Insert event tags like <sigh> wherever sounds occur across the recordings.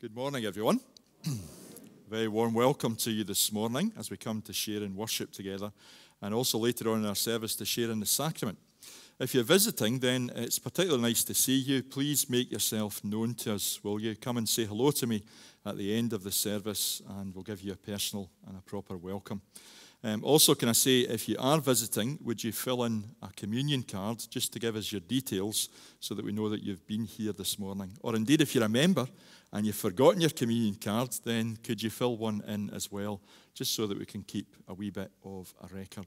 Good morning, everyone. <clears throat> Very warm welcome to you this morning as we come to share in worship together and also later on in our service to share in the sacrament. If you're visiting, then it's particularly nice to see you. Please make yourself known to us, will you? Come and say hello to me at the end of the service, and we'll give you a personal and a proper welcome. Um, also, can I say, if you are visiting, would you fill in a communion card just to give us your details so that we know that you've been here this morning? Or indeed, if you're a member and you've forgotten your communion card, then could you fill one in as well, just so that we can keep a wee bit of a record?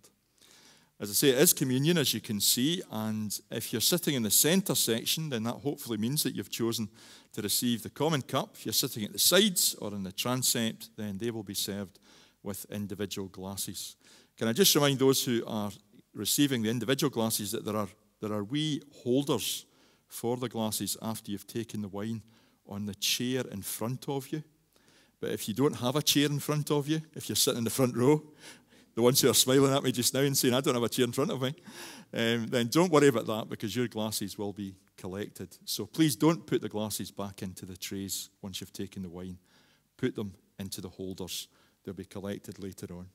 As I say, it is communion, as you can see, and if you're sitting in the centre section, then that hopefully means that you've chosen to receive the common cup. If you're sitting at the sides or in the transept, then they will be served with individual glasses. Can I just remind those who are receiving the individual glasses that there are, there are wee holders for the glasses after you've taken the wine on the chair in front of you. But if you don't have a chair in front of you, if you're sitting in the front row, the ones who are smiling at me just now and saying, I don't have a chair in front of me, um, then don't worry about that because your glasses will be collected. So please don't put the glasses back into the trays once you've taken the wine. Put them into the holders, they'll be collected later on.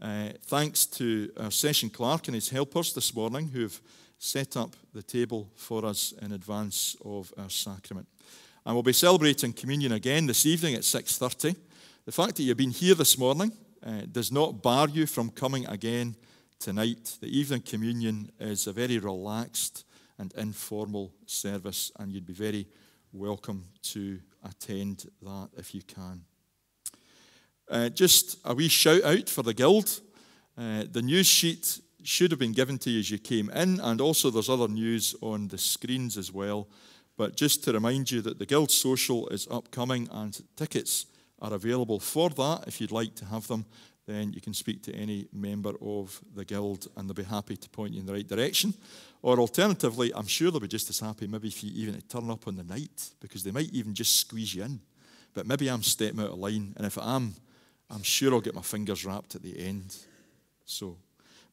Uh, thanks to our session clerk and his helpers this morning who have set up the table for us in advance of our sacrament. And we'll be celebrating communion again this evening at 6:30. The fact that you've been here this morning uh, does not bar you from coming again tonight. The evening communion is a very relaxed and informal service, and you'd be very welcome to attend that if you can. Uh, just a wee shout out for the Guild. Uh, the news sheet should have been given to you as you came in, and also there's other news on the screens as well. But just to remind you that the Guild Social is upcoming and tickets are available for that. If you'd like to have them, then you can speak to any member of the Guild and they'll be happy to point you in the right direction. Or alternatively, I'm sure they'll be just as happy maybe if you even turn up on the night because they might even just squeeze you in. But maybe I'm stepping out of line, and if I am, I'm sure I'll get my fingers rapped at the end. So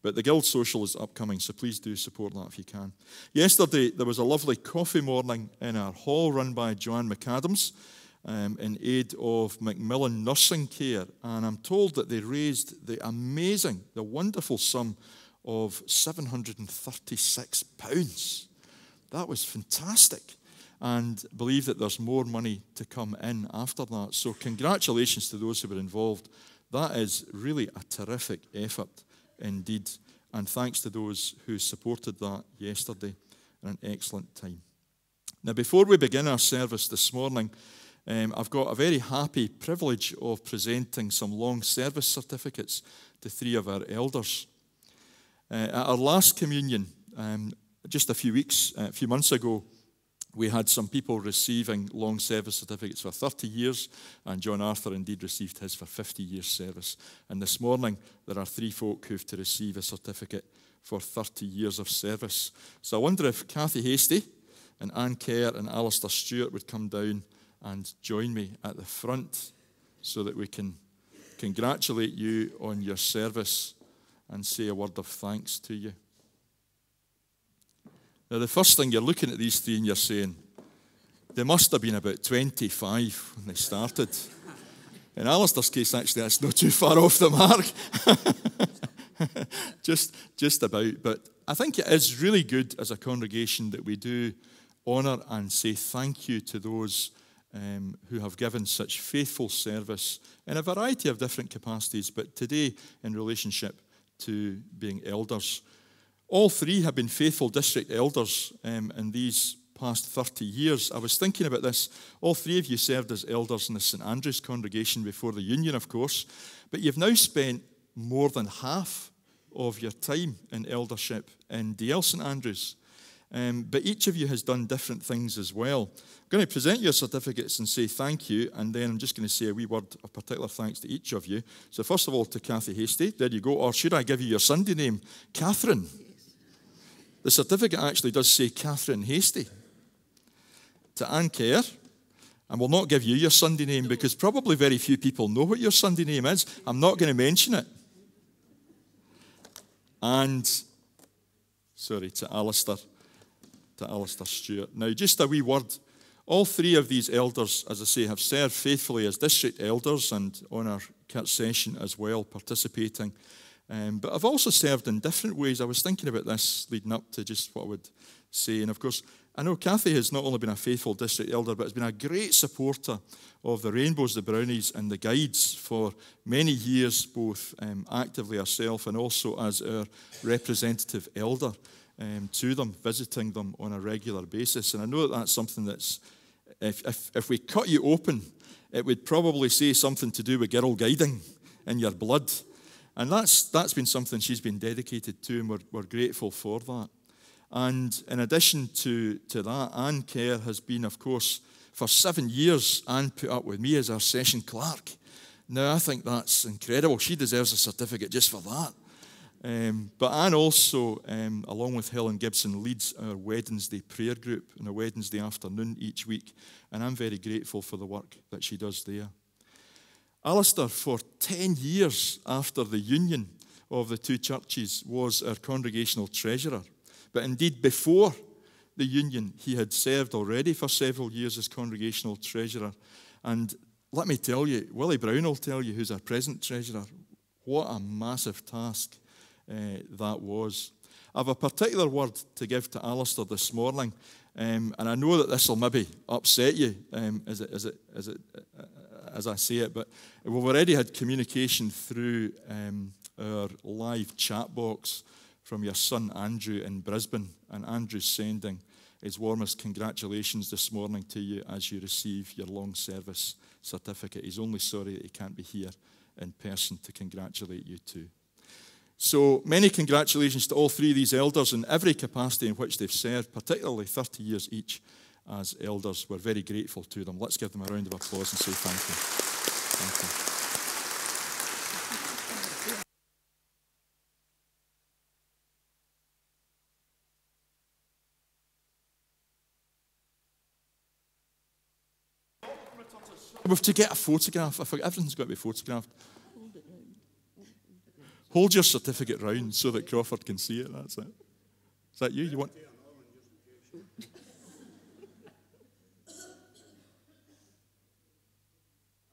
but the Guild Social is upcoming, so please do support that if you can. Yesterday, there was a lovely coffee morning in our hall run by Joanne McAdams um, in aid of Macmillan Nursing Care. And I'm told that they raised the amazing, the wonderful sum of £736. That was fantastic. And believe that there's more money to come in after that. So, congratulations to those who were involved. That is really a terrific effort indeed. And thanks to those who supported that yesterday. An excellent time. Now, before we begin our service this morning, um, I've got a very happy privilege of presenting some long service certificates to three of our elders. Uh, at our last communion, um, just a few weeks, uh, a few months ago, we had some people receiving long service certificates for 30 years, and John Arthur indeed received his for 50 years service. And this morning, there are three folk who've to receive a certificate for 30 years of service. So I wonder if Kathy Hasty and Anne Kerr and Alistair Stewart would come down and join me at the front so that we can congratulate you on your service and say a word of thanks to you. Now, the first thing you're looking at these three and you're saying, they must have been about 25 when they started. In Alistair's case, actually, that's not too far off the mark. <laughs> just, just about. But I think it is really good as a congregation that we do honour and say thank you to those um, who have given such faithful service in a variety of different capacities, but today in relationship to being elders. All three have been faithful district elders um, in these past 30 years. I was thinking about this. All three of you served as elders in the St Andrew's congregation before the union, of course, but you've now spent more than half of your time in eldership in Dalziel St Andrews. Um, but each of you has done different things as well. I'm going to present your certificates and say thank you, and then I'm just going to say a wee word of particular thanks to each of you. So, first of all, to Kathy Hasty, there you go. Or should I give you your Sunday name? Catherine. The certificate actually does say Catherine Hasty. To Anne Kerr, and we'll not give you your Sunday name because probably very few people know what your Sunday name is. I'm not going to mention it. And, sorry, to Alistair, to Alistair Stewart. Now, just a wee word All three of these elders, as I say, have served faithfully as district elders and on our session as well, participating. Um, but I've also served in different ways. I was thinking about this leading up to just what I would say. And of course, I know Kathy has not only been a faithful district elder, but has been a great supporter of the Rainbows, the Brownies, and the Guides for many years, both um, actively herself and also as our representative elder um, to them, visiting them on a regular basis. And I know that that's something that's, if, if, if we cut you open, it would probably say something to do with girl guiding in your blood. And that's, that's been something she's been dedicated to, and we're, we're grateful for that. And in addition to, to that, Anne Kerr has been, of course, for seven years, Anne put up with me as our session clerk. Now, I think that's incredible. She deserves a certificate just for that. Um, but Anne also, um, along with Helen Gibson, leads our Wednesday prayer group on a Wednesday afternoon each week. And I'm very grateful for the work that she does there. Alistair, for 10 years after the union of the two churches, was our congregational treasurer. But indeed, before the union, he had served already for several years as congregational treasurer. And let me tell you, Willie Brown will tell you, who's our present treasurer, what a massive task uh, that was. I have a particular word to give to Alistair this morning, um, and I know that this will maybe upset you um, as, it, as, it, as, it, as I say it, but we've already had communication through um, our live chat box from your son Andrew in Brisbane. And Andrew's sending his warmest congratulations this morning to you as you receive your long service certificate. He's only sorry that he can't be here in person to congratulate you too. So many congratulations to all three of these elders in every capacity in which they've served, particularly 30 years each as elders. We're very grateful to them. Let's give them a round of applause and say thank you. Thank you. We've to get a photograph. I everything's got to be photographed. Hold your certificate round so that Crawford can see it. That's it. Is that you? You want?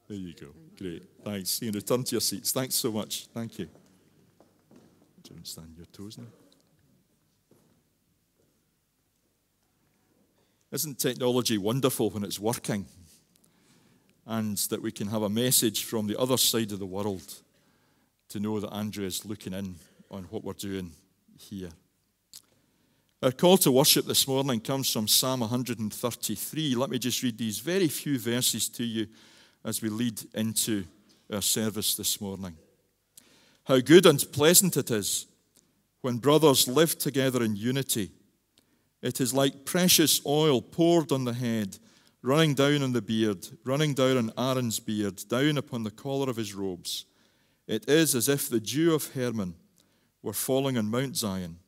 There you go. Great. Thanks. You return to your seats. Thanks so much. Thank you. Don't stand your toes now. Isn't technology wonderful when it's working? and that we can have a message from the other side of the world to know that Andrew is looking in on what we're doing here. Our call to worship this morning comes from Psalm 133. Let me just read these very few verses to you as we lead into our service this morning. How good and pleasant it is when brothers live together in unity. It is like precious oil poured on the head running down on the beard, running down on Aaron's beard, down upon the collar of his robes. It is as if the dew of Hermon were falling on Mount Zion,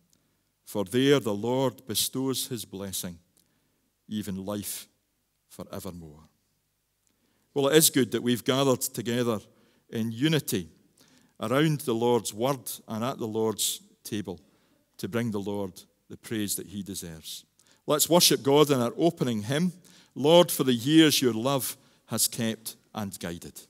for there the Lord bestows his blessing, even life forevermore. Well, it is good that we've gathered together in unity around the Lord's word and at the Lord's table to bring the Lord the praise that he deserves. Let's worship God in our opening hymn. Lord, for the years your love has kept and guided.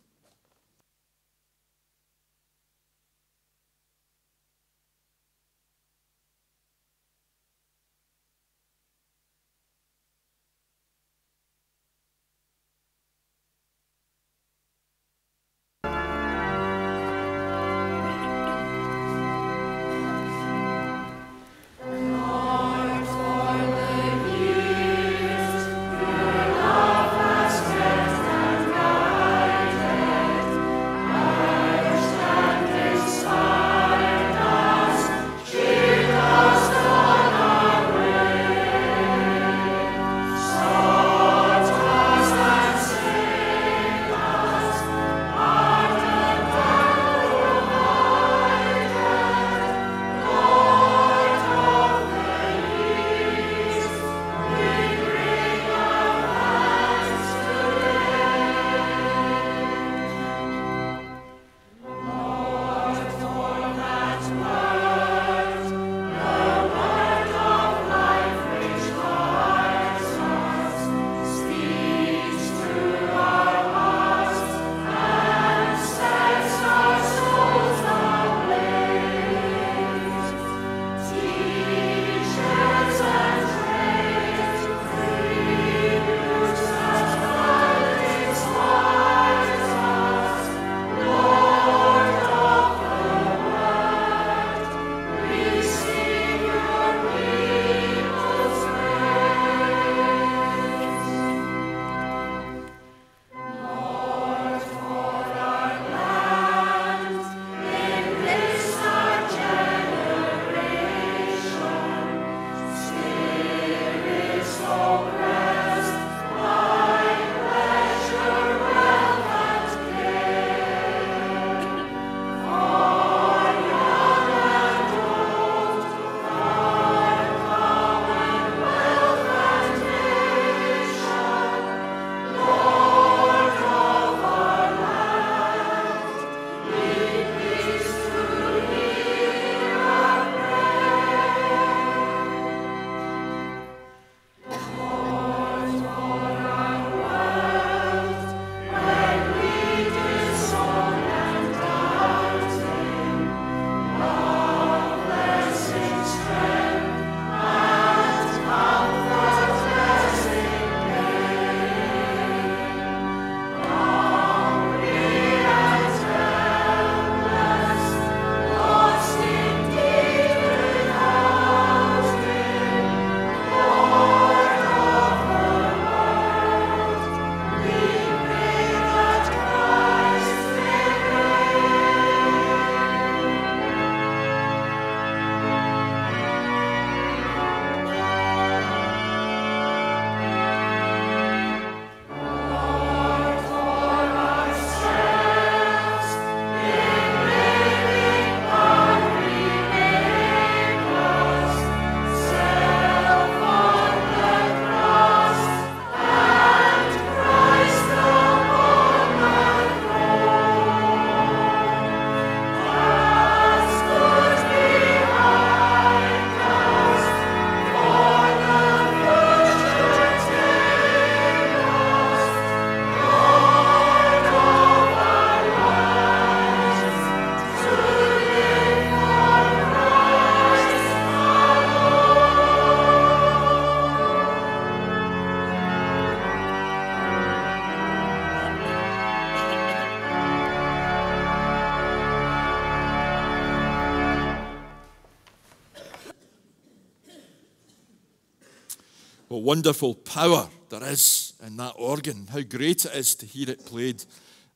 Wonderful power there is in that organ. How great it is to hear it played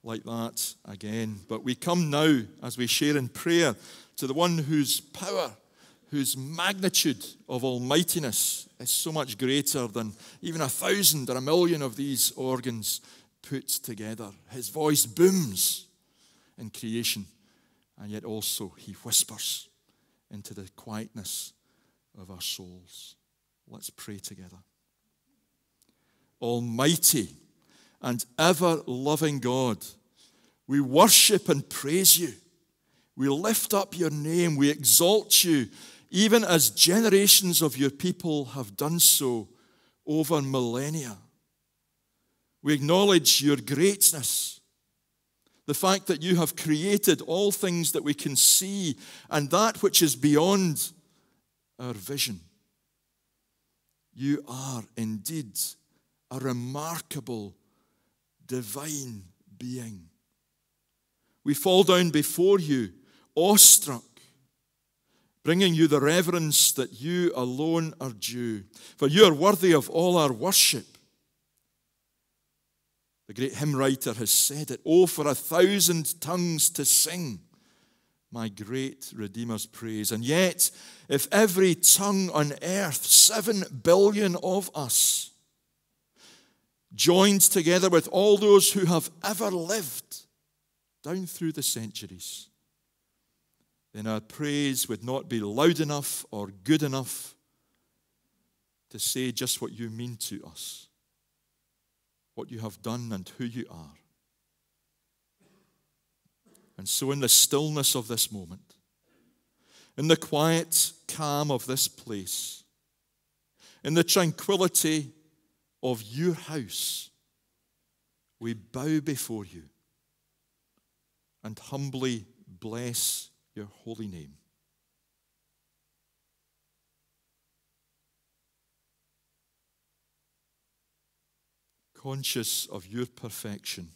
like that again. But we come now, as we share in prayer, to the one whose power, whose magnitude of almightiness is so much greater than even a thousand or a million of these organs put together. His voice booms in creation, and yet also he whispers into the quietness of our souls. Let's pray together. Almighty and ever loving God, we worship and praise you. We lift up your name. We exalt you, even as generations of your people have done so over millennia. We acknowledge your greatness, the fact that you have created all things that we can see and that which is beyond our vision. You are indeed a remarkable, divine being. We fall down before you, awestruck, bringing you the reverence that you alone are due. For you are worthy of all our worship. The great hymn writer has said it Oh, for a thousand tongues to sing my great Redeemer's praise. And yet, if every tongue on earth, seven billion of us, joined together with all those who have ever lived down through the centuries, then our praise would not be loud enough or good enough to say just what you mean to us, what you have done, and who you are. And so, in the stillness of this moment, in the quiet calm of this place, in the tranquility of your house, we bow before you and humbly bless your holy name. Conscious of your perfection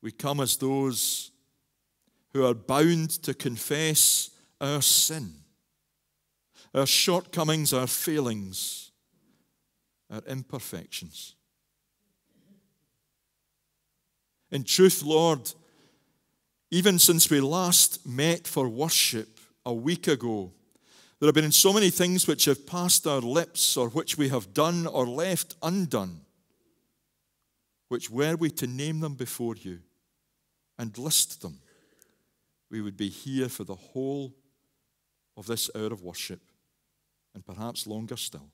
we come as those who are bound to confess our sin, our shortcomings, our failings, our imperfections. In truth, Lord, even since we last met for worship a week ago, there have been so many things which have passed our lips or which we have done or left undone, which were we to name them before you, and list them, we would be here for the whole of this hour of worship and perhaps longer still.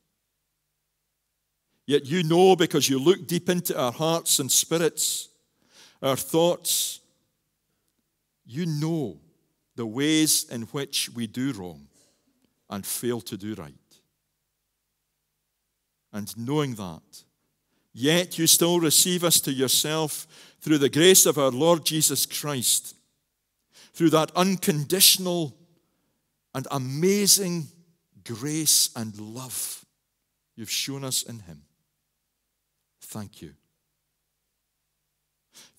Yet you know because you look deep into our hearts and spirits, our thoughts, you know the ways in which we do wrong and fail to do right. And knowing that, yet you still receive us to yourself through the grace of our Lord Jesus Christ, through that unconditional and amazing grace and love you've shown us in Him. Thank you.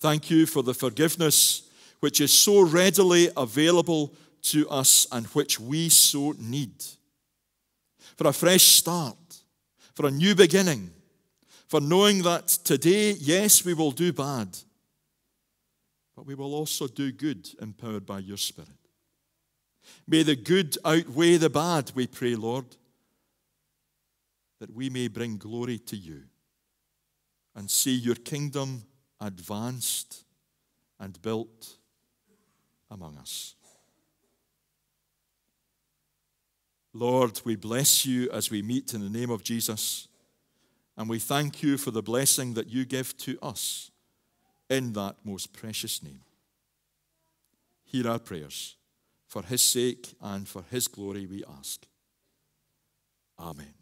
Thank you for the forgiveness which is so readily available to us and which we so need. For a fresh start, for a new beginning, for knowing that today, yes, we will do bad, but we will also do good empowered by your Spirit. May the good outweigh the bad, we pray, Lord, that we may bring glory to you and see your kingdom advanced and built among us. Lord, we bless you as we meet in the name of Jesus, and we thank you for the blessing that you give to us in that most precious name. Hear our prayers. For his sake and for his glory, we ask. Amen.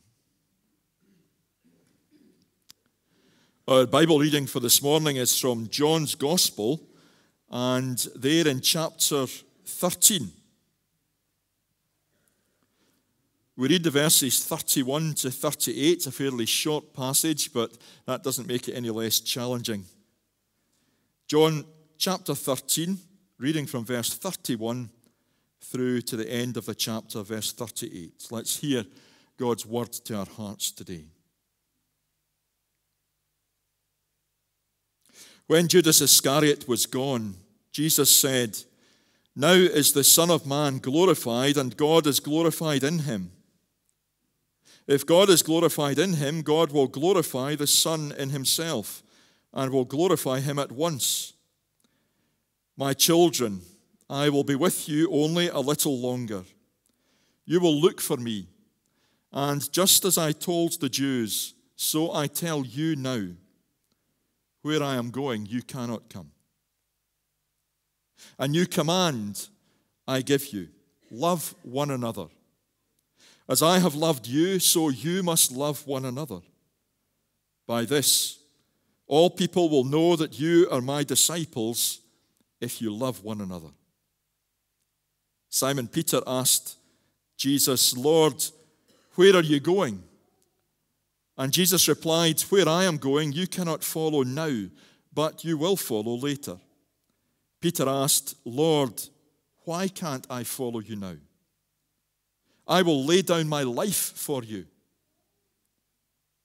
Our Bible reading for this morning is from John's Gospel, and there in chapter 13. We read the verses 31 to 38, a fairly short passage, but that doesn't make it any less challenging. John chapter 13, reading from verse 31 through to the end of the chapter, verse 38. Let's hear God's word to our hearts today. When Judas Iscariot was gone, Jesus said, Now is the Son of Man glorified, and God is glorified in him. If God is glorified in him, God will glorify the Son in himself, and will glorify him at once. My children, I will be with you only a little longer. You will look for me, and just as I told the Jews, so I tell you now where I am going, you cannot come. A new command I give you love one another. As I have loved you, so you must love one another. By this, all people will know that you are my disciples if you love one another. Simon Peter asked Jesus, Lord, where are you going? And Jesus replied, Where I am going, you cannot follow now, but you will follow later. Peter asked, Lord, why can't I follow you now? I will lay down my life for you.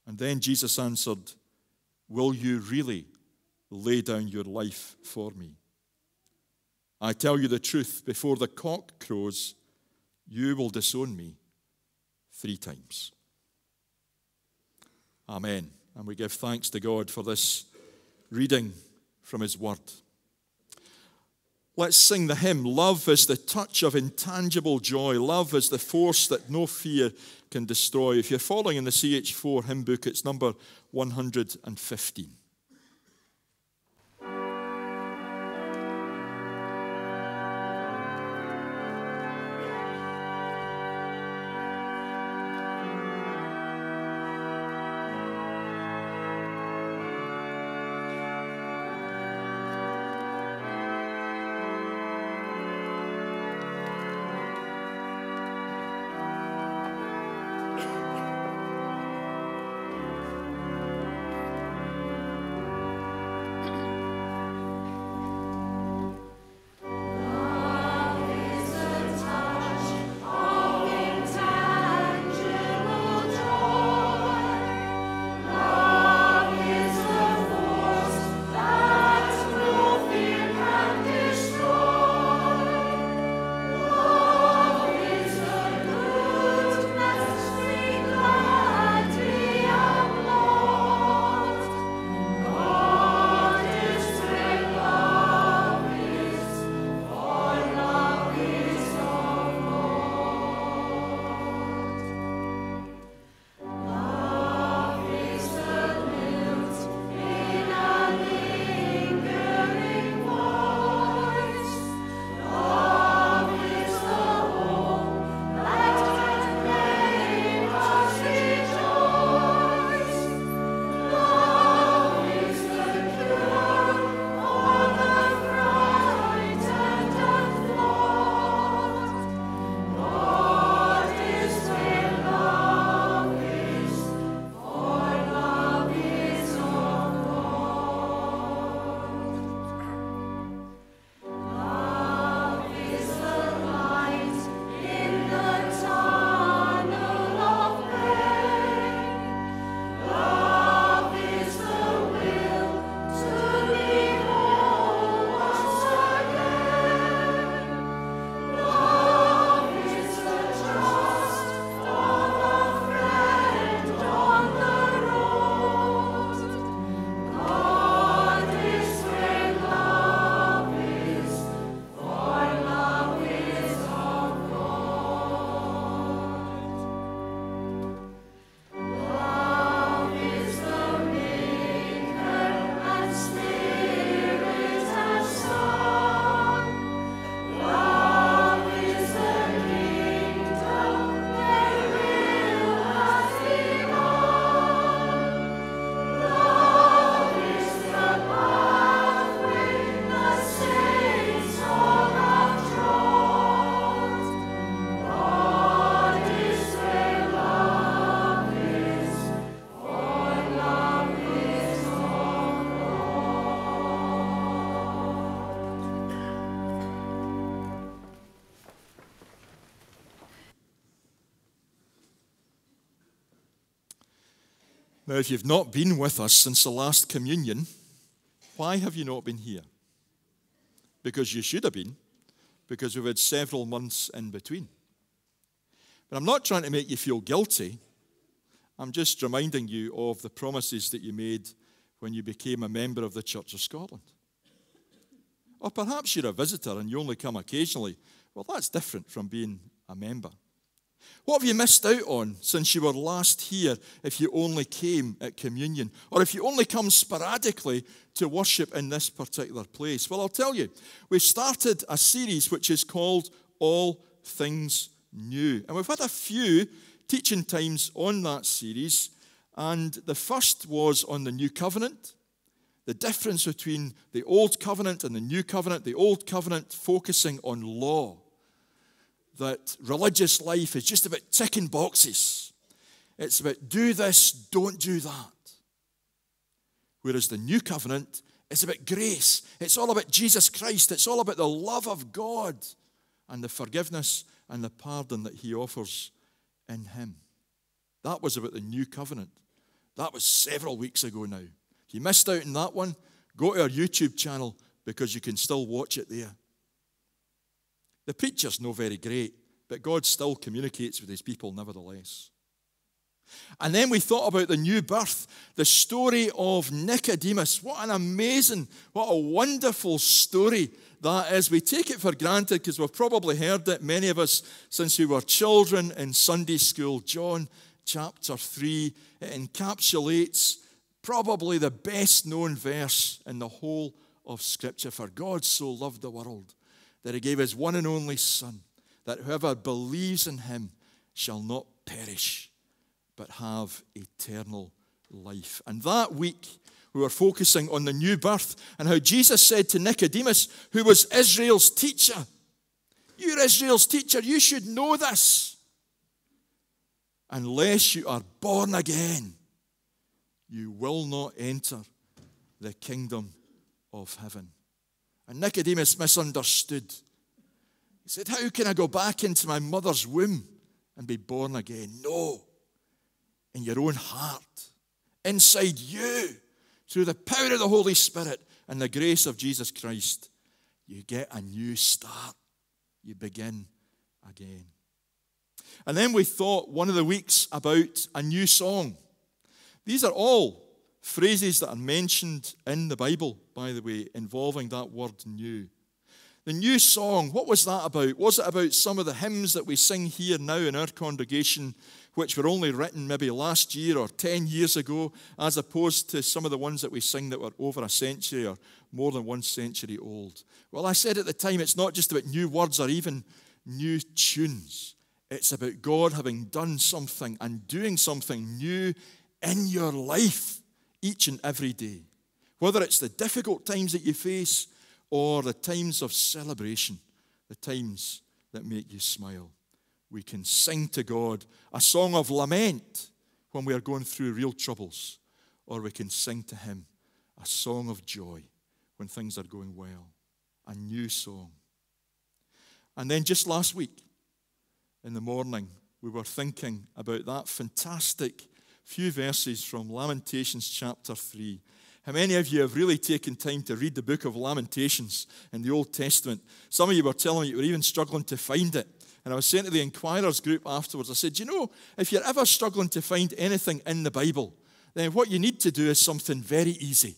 And then Jesus answered, Will you really lay down your life for me? I tell you the truth, before the cock crows, you will disown me three times. Amen. And we give thanks to God for this reading from His Word. Let's sing the hymn Love is the touch of intangible joy. Love is the force that no fear can destroy. If you're following in the CH4 hymn book, it's number 115. If you've not been with us since the last communion, why have you not been here? Because you should have been, because we've had several months in between. But I'm not trying to make you feel guilty. I'm just reminding you of the promises that you made when you became a member of the Church of Scotland. Or perhaps you're a visitor and you only come occasionally. Well, that's different from being a member. What have you missed out on since you were last here if you only came at communion? Or if you only come sporadically to worship in this particular place? Well, I'll tell you, we've started a series which is called All Things New. And we've had a few teaching times on that series. And the first was on the New Covenant, the difference between the Old Covenant and the New Covenant, the Old Covenant focusing on law that religious life is just about ticking boxes. It's about do this, don't do that. Whereas the new covenant is about grace. It's all about Jesus Christ. It's all about the love of God and the forgiveness and the pardon that He offers in Him. That was about the new covenant. That was several weeks ago now. If you missed out on that one, go to our YouTube channel because you can still watch it there. The preacher's no very great, but God still communicates with his people nevertheless. And then we thought about the new birth, the story of Nicodemus. What an amazing, what a wonderful story that is. We take it for granted because we've probably heard it, many of us, since we were children in Sunday school. John chapter 3, it encapsulates probably the best known verse in the whole of Scripture. For God so loved the world that he gave his one and only Son, that whoever believes in him shall not perish, but have eternal life. And that week, we were focusing on the new birth and how Jesus said to Nicodemus, who was Israel's teacher, You're Israel's teacher, you should know this. Unless you are born again, you will not enter the kingdom of heaven. And Nicodemus misunderstood. He said, How can I go back into my mother's womb and be born again? No. In your own heart, inside you, through the power of the Holy Spirit and the grace of Jesus Christ, you get a new start. You begin again. And then we thought one of the weeks about a new song. These are all phrases that are mentioned in the Bible, by the way, involving that word new. The new song, what was that about? Was it about some of the hymns that we sing here now in our congregation, which were only written maybe last year or 10 years ago, as opposed to some of the ones that we sing that were over a century or more than one century old? Well, I said at the time, it's not just about new words or even new tunes. It's about God having done something and doing something new in your life each and every day. Whether it's the difficult times that you face or the times of celebration, the times that make you smile. We can sing to God a song of lament when we are going through real troubles, or we can sing to Him a song of joy when things are going well, a new song. And then just last week in the morning, we were thinking about that fantastic few verses from Lamentations chapter 3. How many of you have really taken time to read the book of Lamentations in the Old Testament? Some of you were telling me you were even struggling to find it. And I was saying to the inquirers group afterwards, I said, you know, if you're ever struggling to find anything in the Bible, then what you need to do is something very easy.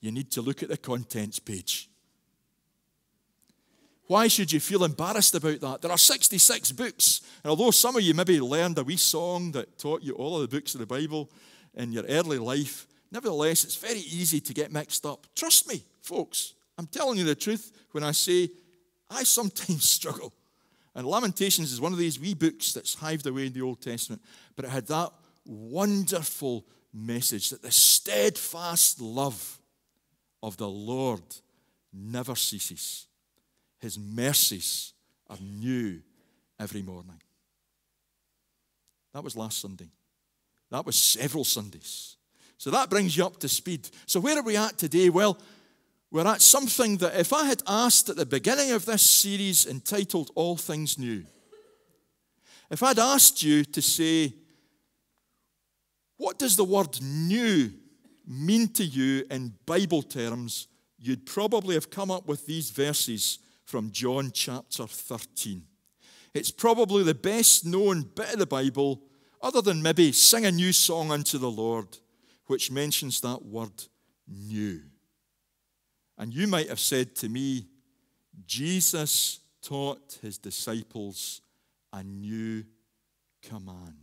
You need to look at the contents page. Why should you feel embarrassed about that? There are 66 books. And although some of you maybe learned a wee song that taught you all of the books of the Bible in your early life, nevertheless, it's very easy to get mixed up. Trust me, folks. I'm telling you the truth when I say I sometimes <laughs> struggle. And Lamentations is one of these wee books that's hived away in the Old Testament, but it had that wonderful message that the steadfast love of the Lord never ceases. His mercies are new every morning. That was last Sunday. That was several Sundays. So that brings you up to speed. So, where are we at today? Well, we're at something that if I had asked at the beginning of this series entitled All Things New, if I'd asked you to say, what does the word new mean to you in Bible terms? You'd probably have come up with these verses from John chapter 13. It's probably the best known bit of the Bible, other than maybe sing a new song unto the Lord, which mentions that word new. And you might have said to me, Jesus taught his disciples a new command.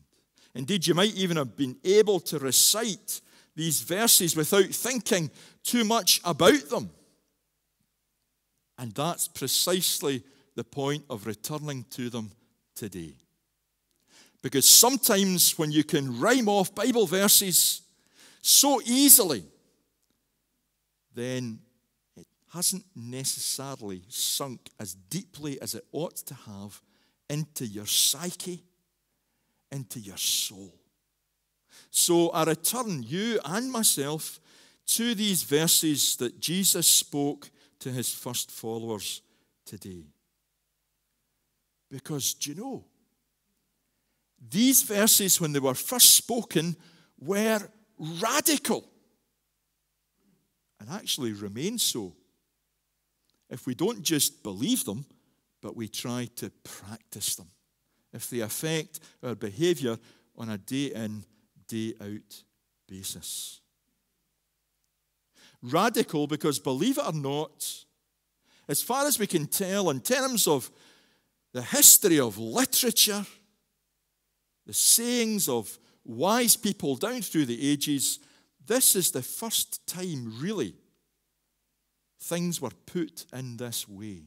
Indeed, you might even have been able to recite these verses without thinking too much about them. And that's precisely the point of returning to them today. Because sometimes when you can rhyme off Bible verses so easily, then it hasn't necessarily sunk as deeply as it ought to have into your psyche, into your soul. So I return you and myself to these verses that Jesus spoke to his first followers today. Because, do you know, these verses, when they were first spoken, were radical and actually remain so if we don't just believe them, but we try to practice them. If they affect our behavior on a day in, day out basis. Radical because, believe it or not, as far as we can tell, in terms of the history of literature, the sayings of wise people down through the ages, this is the first time, really, things were put in this way.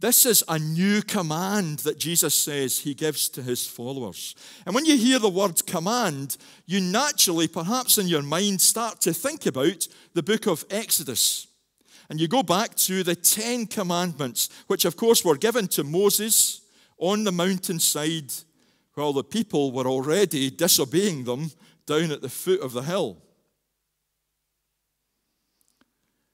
This is a new command that Jesus says he gives to his followers. And when you hear the word command, you naturally, perhaps in your mind, start to think about the book of Exodus. And you go back to the Ten Commandments, which of course were given to Moses on the mountainside while the people were already disobeying them down at the foot of the hill.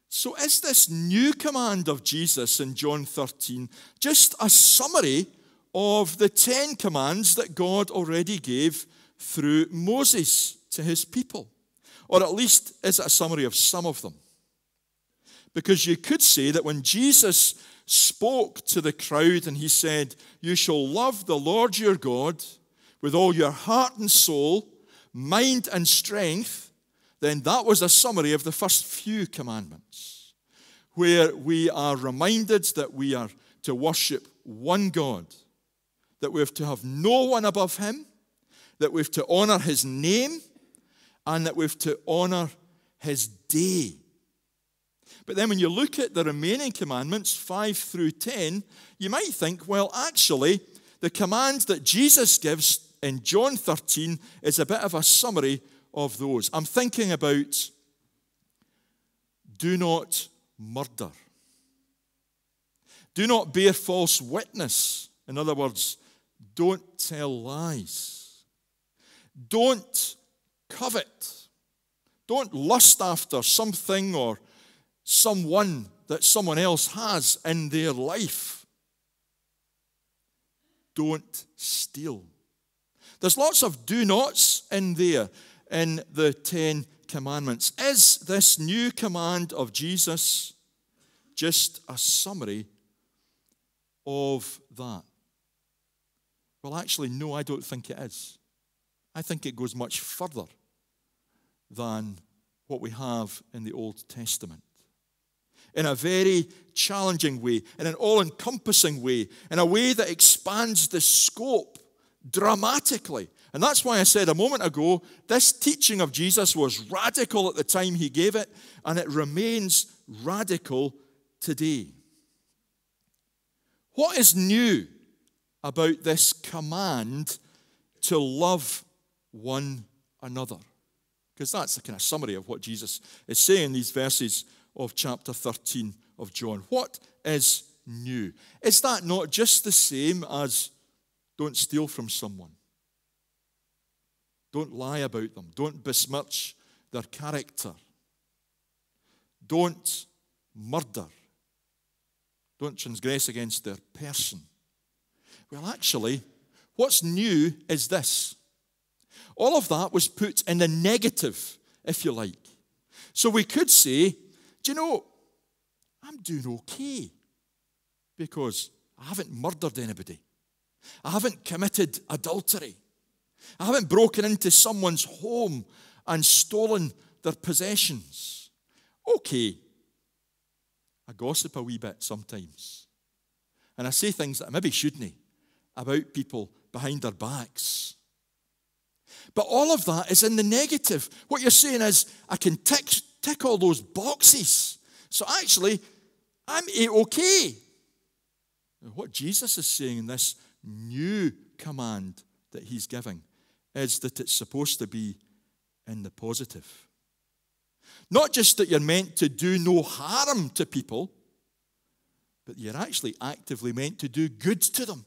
So, is this new command of Jesus in John 13 just a summary of the Ten Commands that God already gave through Moses to his people? Or at least, is it a summary of some of them? Because you could say that when Jesus spoke to the crowd and he said, You shall love the Lord your God with all your heart and soul, mind and strength then that was a summary of the first few commandments, where we are reminded that we are to worship one God, that we have to have no one above him, that we have to honor his name, and that we have to honor his day. But then when you look at the remaining commandments, 5 through 10, you might think, well, actually, the command that Jesus gives in John 13 is a bit of a summary of those. I'm thinking about do not murder. Do not bear false witness. In other words, don't tell lies. Don't covet. Don't lust after something or someone that someone else has in their life. Don't steal. There's lots of do nots in there in the Ten Commandments. Is this new command of Jesus just a summary of that? Well, actually, no, I don't think it is. I think it goes much further than what we have in the Old Testament. In a very challenging way, in an all encompassing way, in a way that expands the scope dramatically and that's why I said a moment ago this teaching of Jesus was radical at the time he gave it, and it remains radical today. What is new about this command to love one another? Because that's the kind of summary of what Jesus is saying in these verses of chapter 13 of John. What is new? Is that not just the same as don't steal from someone? Don't lie about them. Don't besmirch their character. Don't murder. Don't transgress against their person. Well, actually, what's new is this All of that was put in the negative, if you like. So we could say, do you know, I'm doing okay because I haven't murdered anybody. I haven't committed adultery. I haven't broken into someone's home and stolen their possessions. Okay, I gossip a wee bit sometimes. And I say things that I maybe shouldn't eh, about people behind their backs. But all of that is in the negative. What you're saying is, I can tick, tick all those boxes. So actually, I'm okay. What Jesus is saying in this new command that he's giving is that it's supposed to be in the positive. Not just that you're meant to do no harm to people, but you're actually actively meant to do good to them.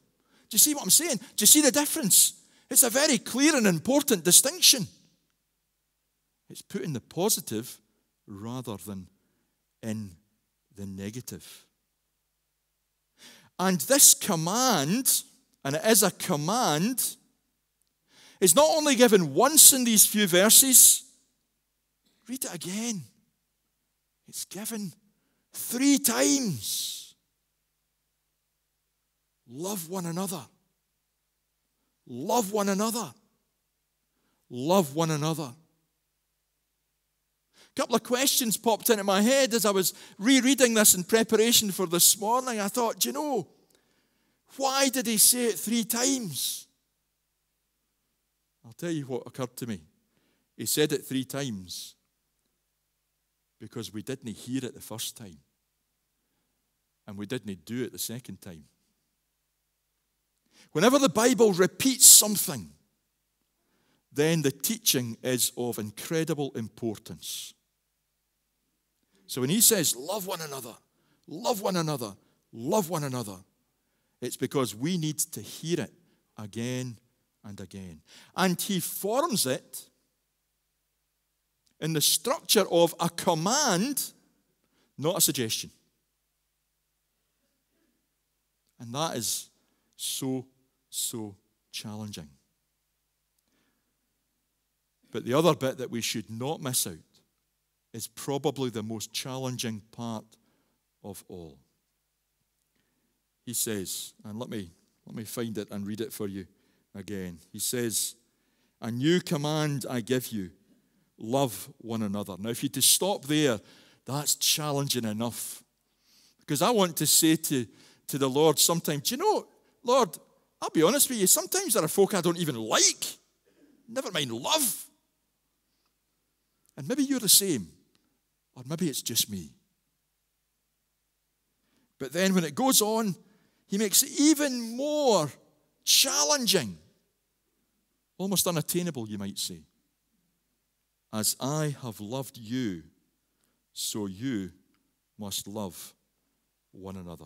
Do you see what I'm saying? Do you see the difference? It's a very clear and important distinction. It's put in the positive rather than in the negative. And this command, and it is a command, is not only given once in these few verses, read it again. It's given three times. Love one another. Love one another. Love one another. A couple of questions popped into my head as I was rereading this in preparation for this morning. I thought, you know, why did he say it three times? I'll tell you what occurred to me. He said it three times because we didn't hear it the first time and we didn't do it the second time. Whenever the Bible repeats something, then the teaching is of incredible importance. So when he says, Love one another, love one another, love one another, it's because we need to hear it again and again. And he forms it in the structure of a command, not a suggestion. And that is so, so challenging. But the other bit that we should not miss out is probably the most challenging part of all. He says, and let me, let me find it and read it for you again. He says, A new command I give you love one another. Now, if you to stop there, that's challenging enough. Because I want to say to, to the Lord sometimes, Do you know, Lord, I'll be honest with you, sometimes there are folk I don't even like, never mind love. And maybe you're the same, or maybe it's just me. But then when it goes on, he makes it even more challenging, almost unattainable, you might say. As I have loved you, so you must love one another.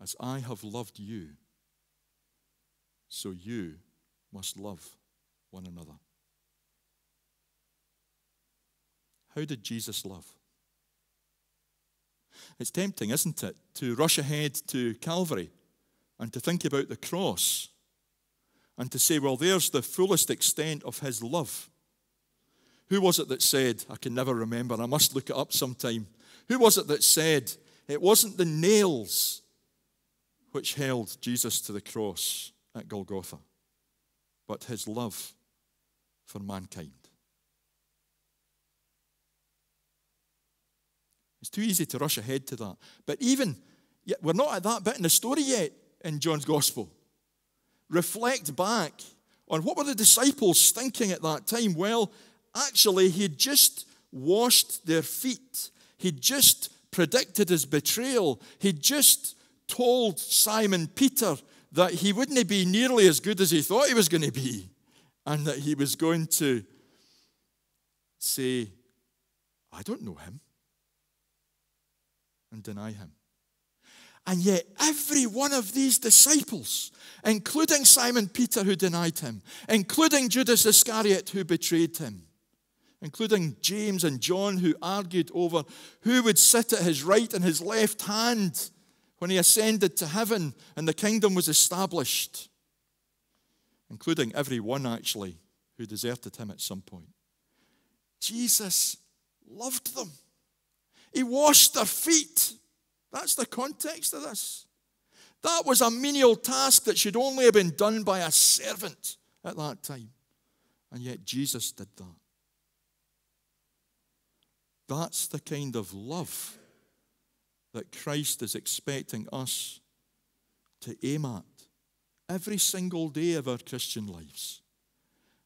As I have loved you, so you must love one another. How did Jesus love? It's tempting, isn't it, to rush ahead to Calvary and to think about the cross and to say, well, there's the fullest extent of his love. Who was it that said, I can never remember, I must look it up sometime. Who was it that said, it wasn't the nails which held Jesus to the cross at Golgotha, but his love for mankind? It's too easy to rush ahead to that. But even, yet we're not at that bit in the story yet in John's Gospel. Reflect back on what were the disciples thinking at that time? Well, actually, he'd just washed their feet. He'd just predicted his betrayal. He'd just told Simon Peter that he wouldn't be nearly as good as he thought he was going to be, and that he was going to say, I don't know him and deny him. And yet, every one of these disciples, including Simon Peter, who denied him, including Judas Iscariot, who betrayed him, including James and John, who argued over who would sit at his right and his left hand when he ascended to heaven and the kingdom was established, including every one actually who deserted him at some point. Jesus loved them. He washed their feet. That's the context of this. That was a menial task that should only have been done by a servant at that time. And yet Jesus did that. That's the kind of love that Christ is expecting us to aim at every single day of our Christian lives.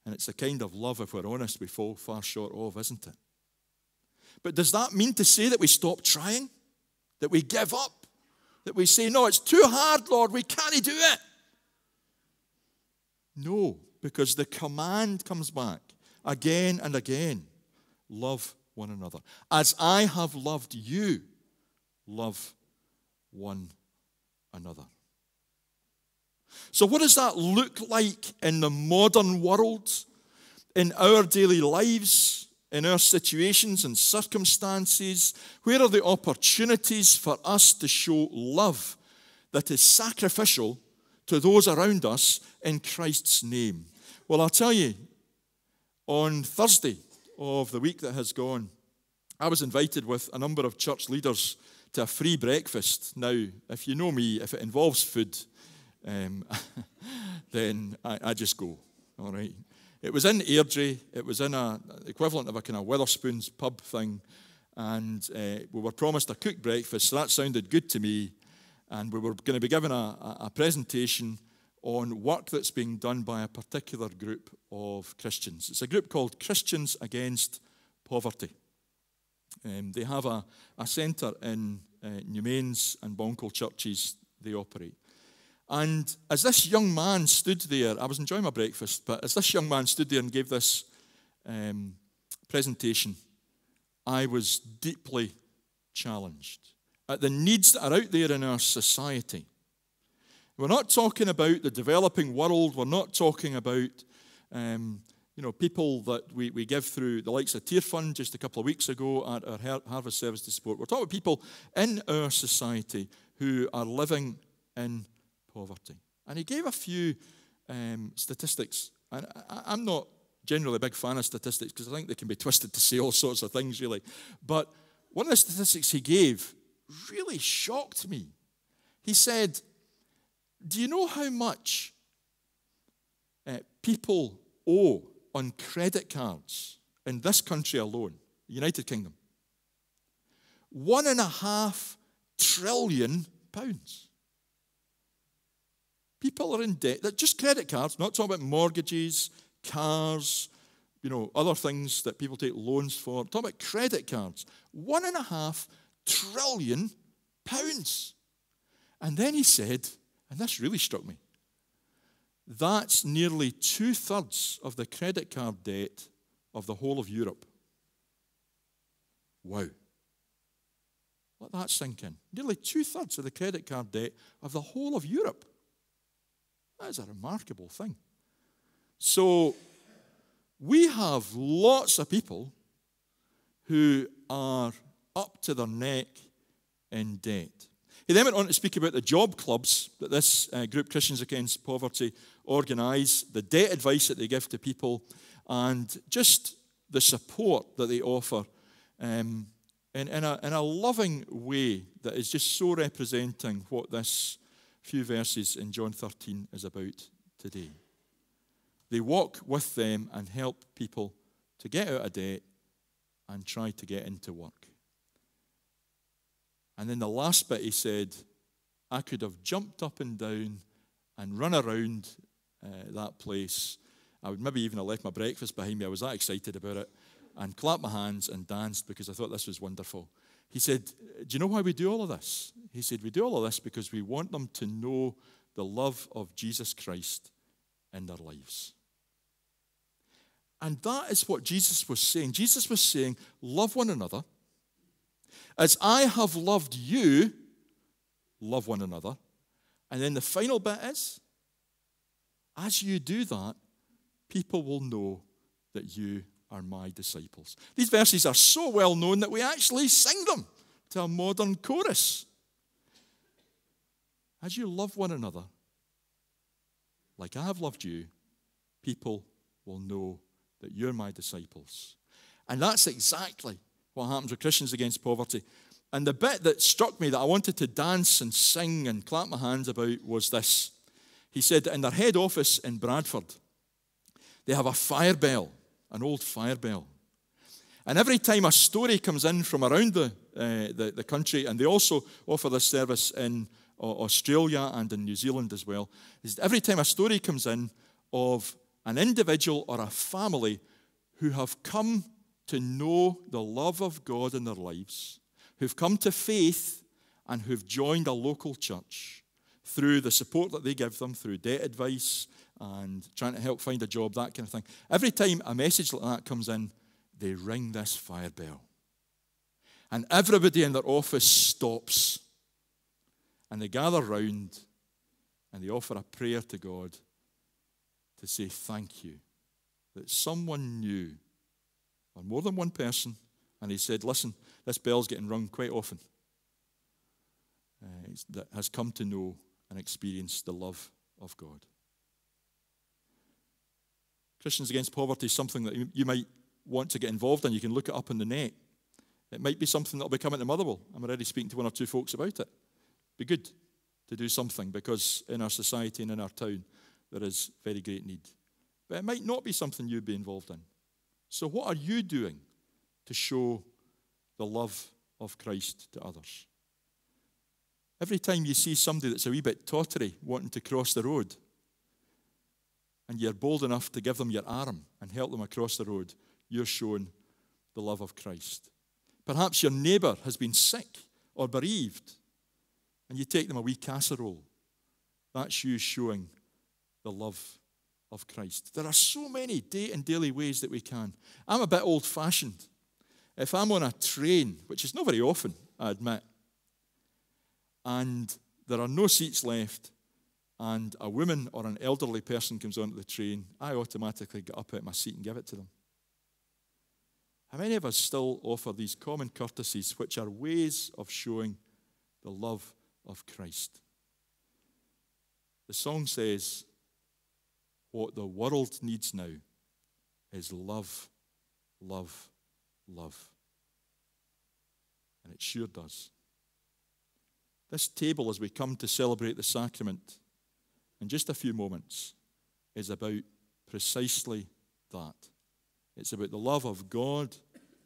And it's the kind of love, if we're honest, we fall far short of, isn't it? But does that mean to say that we stop trying? That we give up? That we say, no, it's too hard, Lord, we can't do it? No, because the command comes back again and again love one another. As I have loved you, love one another. So, what does that look like in the modern world, in our daily lives, in our situations and circumstances? Where are the opportunities for us to show love that is sacrificial to those around us in Christ's name? Well, I'll tell you, on Thursday of the week that has gone, I was invited with a number of church leaders to a free breakfast. Now, if you know me, if it involves food, um, <laughs> then I, I, just go. All right. It was in Airdrie. It was in a equivalent of a kind of Wetherspoon's pub thing, and uh, we were promised a cooked breakfast. So that sounded good to me, and we were going to be given a, a presentation on work that's being done by a particular group of Christians. It's a group called Christians Against Poverty. Um, they have a, a centre in uh, Newmains and Bonkle churches they operate. And as this young man stood there, I was enjoying my breakfast, but as this young man stood there and gave this um, presentation, I was deeply challenged at the needs that are out there in our society. We're not talking about the developing world, we're not talking about um, you know, people that we, we give through the likes of Tearfund just a couple of weeks ago at our Harvest Service to Support. We're talking about people in our society who are living in poverty. And he gave a few um, statistics. And I, am not generally a big fan of statistics because I think they can be twisted to say all sorts of things, really. But one of the statistics he gave really shocked me. He said, Do you know how much uh, people owe on credit cards in this country alone, the United Kingdom? One and a half trillion pounds. People are in debt. That just credit cards, not talking about mortgages, cars, you know, other things that people take loans for. I'm talking about credit cards. One and a half trillion pounds. And then he said, and this really struck me, that's nearly two thirds of the credit card debt of the whole of Europe. Wow. Let that sink in. Nearly two thirds of the credit card debt of the whole of Europe. That is a remarkable thing. So, we have lots of people who are up to their neck in debt. He then went on to speak about the job clubs that this uh, group, Christians Against Poverty, organise, the debt advice that they give to people, and just the support that they offer um, in, in, a, in a loving way that is just so representing what this few verses in John 13 is about today. They walk with them and help people to get out of debt and try to get into work. And then the last bit he said, I could have jumped up and down and run around uh, that place. I would maybe even have left my breakfast behind me. I was that excited about it. And clapped my hands and danced because I thought this was wonderful. He said, Do you know why we do all of this? He said, We do all of this because we want them to know the love of Jesus Christ in their lives. And that is what Jesus was saying. Jesus was saying, Love one another. As I have loved you, love one another. And then the final bit is, as you do that, people will know that you are my disciples. These verses are so well known that we actually sing them to a modern chorus. as you love one another, like I have loved you, people will know that you're my disciples. And that's exactly what happens with Christians Against Poverty. And the bit that struck me that I wanted to dance and sing and clap my hands about was this. He said that in their head office in Bradford, they have a fire bell, an old fire bell. And every time a story comes in from around the, uh, the, the, country, and they also offer this service in Australia and in New Zealand as well, is every time a story comes in of an individual or a family who have come to know the love of God in their lives, who've come to faith and who've joined a local church through the support that they give them, through debt advice and trying to help find a job, that kind of thing. Every time a message like that comes in, they ring this fire bell. And everybody in their office stops and they gather round and they offer a prayer to God to say thank you that someone knew, or more than one person, and he said, Listen, this bell's getting rung quite often, uh, that has come to know and experience the love of God. Christians Against Poverty is something that you might want to get involved in. You can look it up on the net. It might be something that will be coming to Motherwell. I'm already speaking to one or two folks about it. Be good to do something because in our society and in our town, there is very great need. But it might not be something you'd be involved in. So, what are you doing to show the love of Christ to others? Every time you see somebody that's a wee bit tottery wanting to cross the road, and you're bold enough to give them your arm and help them across the road, you're showing the love of Christ. Perhaps your neighbour has been sick or bereaved, and you take them a wee casserole. That's you showing the love of Christ. There are so many day and daily ways that we can. I'm a bit old fashioned. If I'm on a train, which is not very often, I admit, and there are no seats left, and a woman or an elderly person comes onto the train, I automatically get up out of my seat and give it to them. How many of us still offer these common courtesies, which are ways of showing the love of Christ? The song says, what the world needs now is love, love, love. And it sure does. This table, as we come to celebrate the sacrament in just a few moments, is about precisely that. It's about the love of God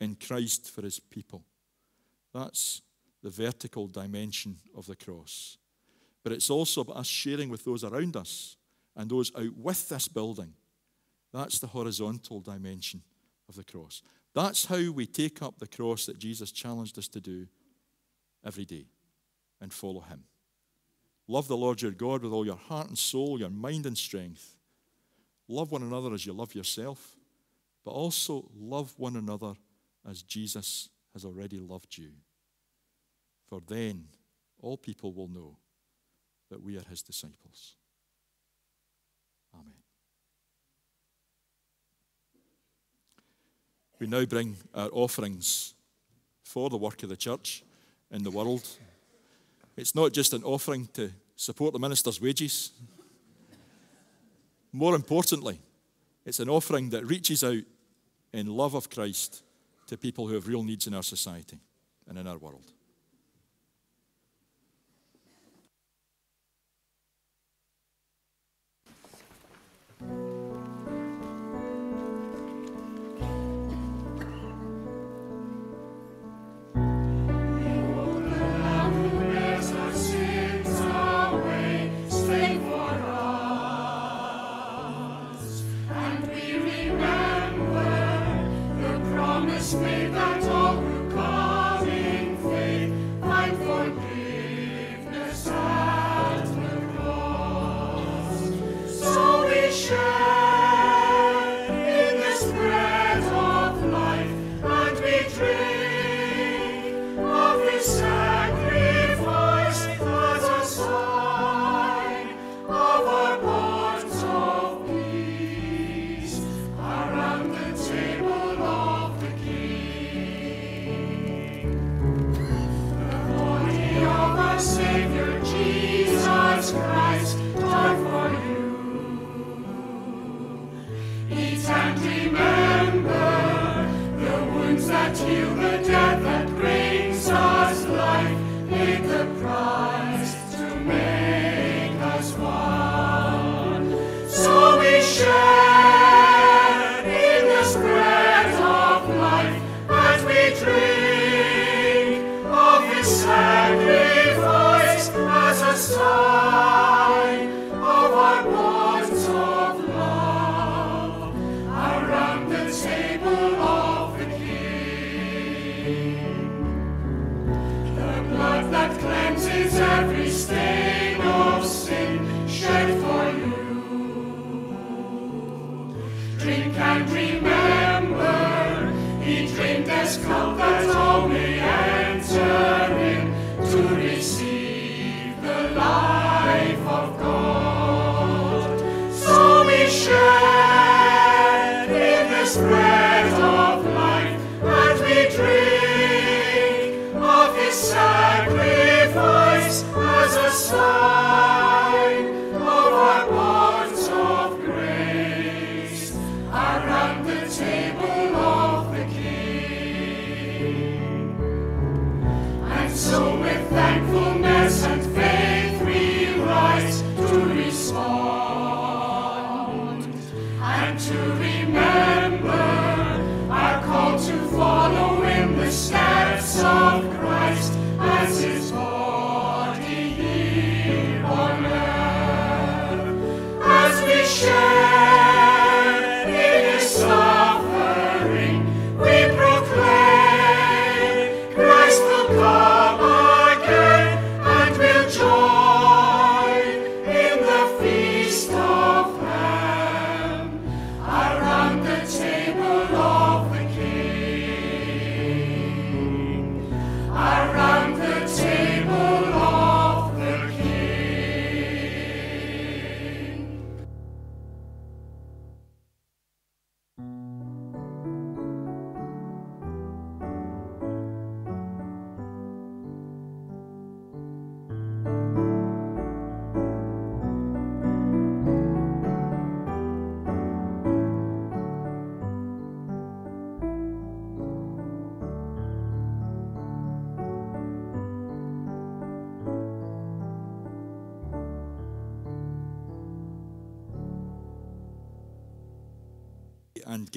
in Christ for his people. That's the vertical dimension of the cross. But it's also about us sharing with those around us and those out with this building. That's the horizontal dimension of the cross. That's how we take up the cross that Jesus challenged us to do every day and follow him. Love the Lord your God with all your heart and soul, your mind and strength. Love one another as you love yourself, but also love one another as Jesus has already loved you. For then all people will know that we are his disciples. Amen. We now bring our offerings for the work of the church in the world. It's not just an offering to support the minister's wages. More importantly, it's an offering that reaches out in love of Christ to people who have real needs in our society and in our world.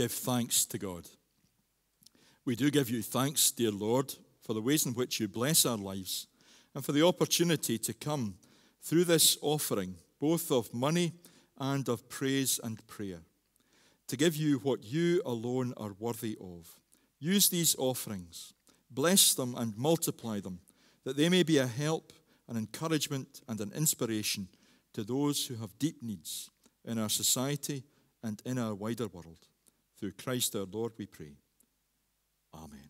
Give thanks to God. We do give you thanks, dear Lord, for the ways in which you bless our lives and for the opportunity to come through this offering, both of money and of praise and prayer, to give you what you alone are worthy of. Use these offerings, bless them and multiply them, that they may be a help, an encouragement, and an inspiration to those who have deep needs in our society and in our wider world. Through Christ our Lord, we pray. Amen.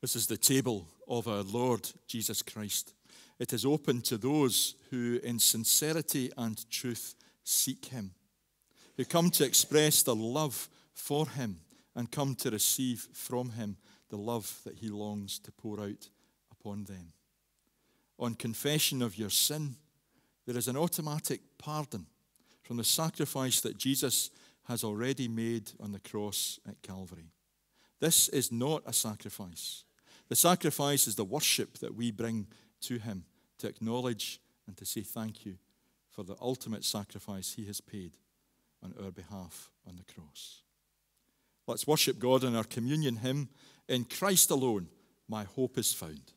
This is the table of our Lord Jesus Christ. It is open to those who, in sincerity and truth, seek Him, who come to express their love for Him and come to receive from Him the love that he longs to pour out upon them. On confession of your sin, there is an automatic pardon from the sacrifice that Jesus has already made on the cross at Calvary. This is not a sacrifice. The sacrifice is the worship that we bring to Him to acknowledge and to say thank you for the ultimate sacrifice He has paid on our behalf on the cross. Let's worship God in our communion hymn. In Christ alone, my hope is found.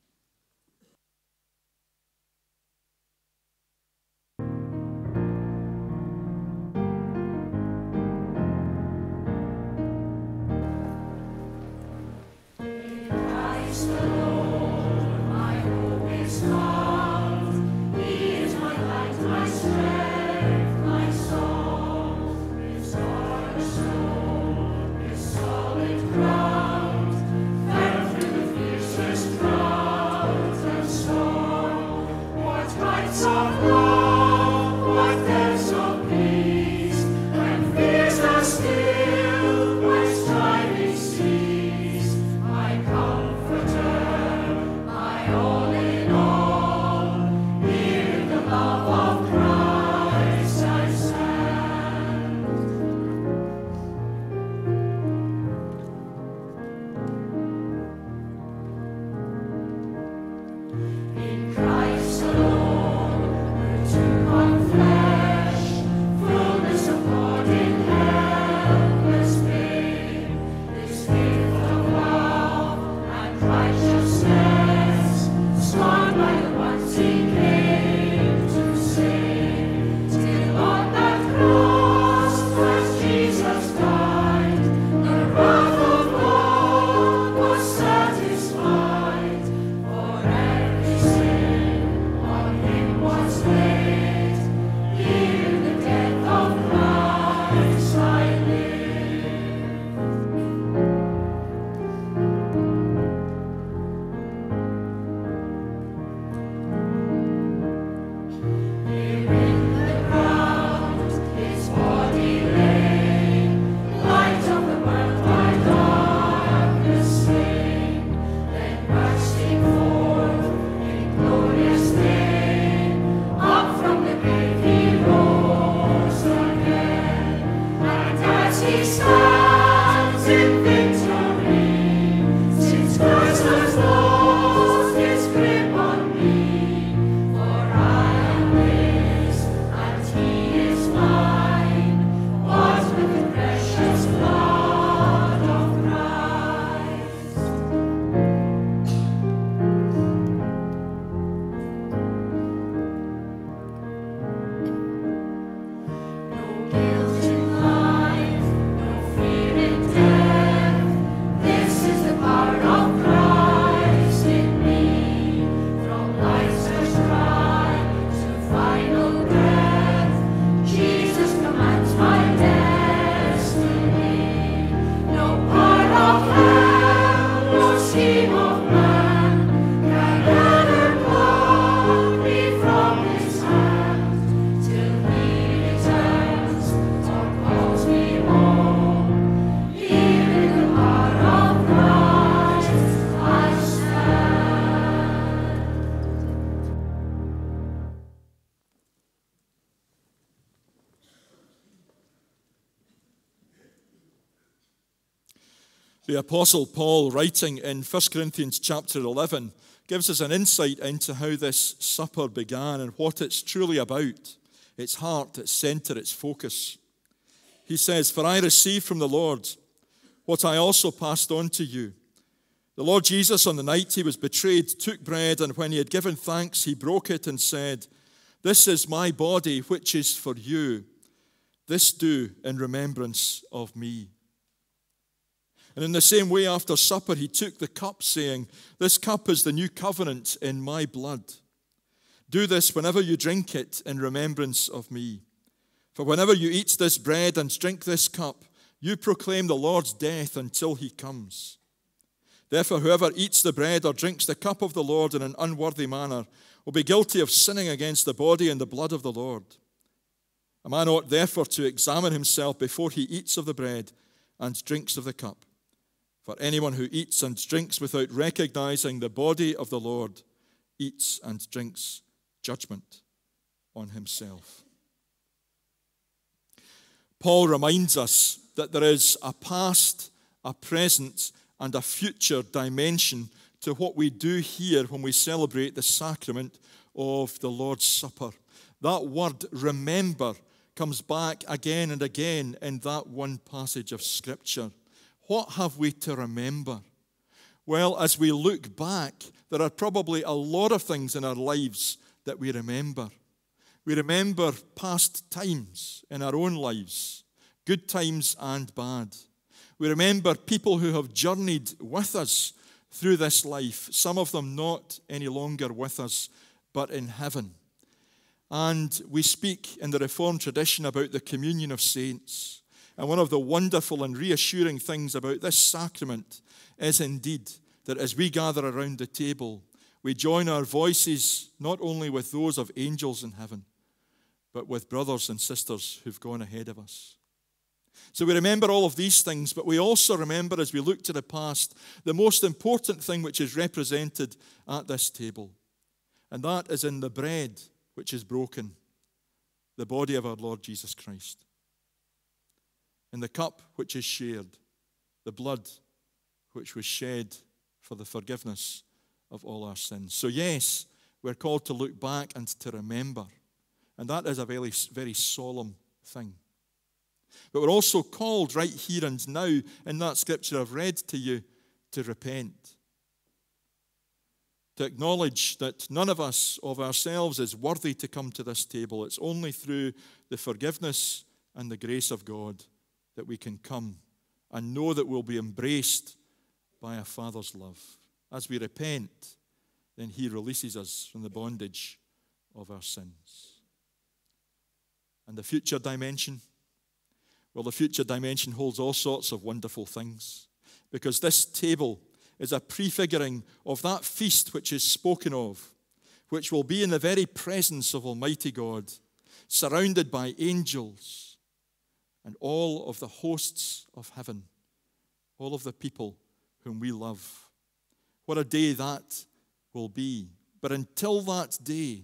The Apostle Paul, writing in 1 Corinthians chapter 11, gives us an insight into how this supper began and what it's truly about its heart, its center, its focus. He says, For I received from the Lord what I also passed on to you. The Lord Jesus, on the night he was betrayed, took bread, and when he had given thanks, he broke it and said, This is my body, which is for you. This do in remembrance of me. And in the same way, after supper, he took the cup, saying, This cup is the new covenant in my blood. Do this whenever you drink it in remembrance of me. For whenever you eat this bread and drink this cup, you proclaim the Lord's death until he comes. Therefore, whoever eats the bread or drinks the cup of the Lord in an unworthy manner will be guilty of sinning against the body and the blood of the Lord. A man ought therefore to examine himself before he eats of the bread and drinks of the cup. For anyone who eats and drinks without recognizing the body of the Lord eats and drinks judgment on himself. Paul reminds us that there is a past, a present, and a future dimension to what we do here when we celebrate the sacrament of the Lord's Supper. That word, remember, comes back again and again in that one passage of Scripture. What have we to remember? Well, as we look back, there are probably a lot of things in our lives that we remember. We remember past times in our own lives, good times and bad. We remember people who have journeyed with us through this life, some of them not any longer with us, but in heaven. And we speak in the Reformed tradition about the communion of saints. And one of the wonderful and reassuring things about this sacrament is indeed that as we gather around the table, we join our voices not only with those of angels in heaven, but with brothers and sisters who've gone ahead of us. So we remember all of these things, but we also remember as we look to the past the most important thing which is represented at this table. And that is in the bread which is broken, the body of our Lord Jesus Christ. In the cup which is shared, the blood which was shed for the forgiveness of all our sins. So, yes, we're called to look back and to remember. And that is a very, very solemn thing. But we're also called right here and now in that scripture I've read to you to repent. To acknowledge that none of us of ourselves is worthy to come to this table. It's only through the forgiveness and the grace of God that we can come and know that we'll be embraced by a Father's love. As we repent, then He releases us from the bondage of our sins. And the future dimension? Well, the future dimension holds all sorts of wonderful things because this table is a prefiguring of that feast which is spoken of, which will be in the very presence of Almighty God, surrounded by angels and all of the hosts of heaven, all of the people whom we love. What a day that will be. But until that day,